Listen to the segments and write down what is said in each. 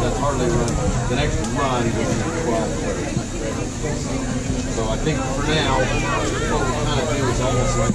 that's hardly run. The next run is 12. So I think for now, what we kind of do is almost like...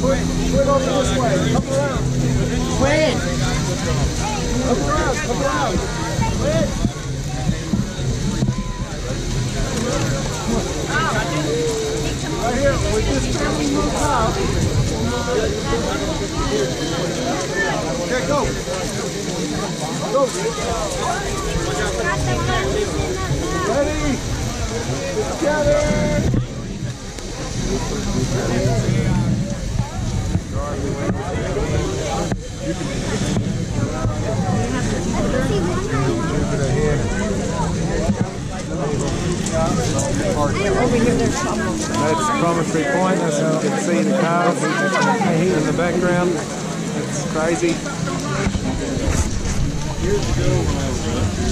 Quinn, Quinn over this way. Up around. Quinn. Up around, up around. Quinn. Right here, with this family move out. Okay, go. Go. Ready? Together. That's Promontory Point. That's how you can see the cars in the background. It's crazy. years ago when I was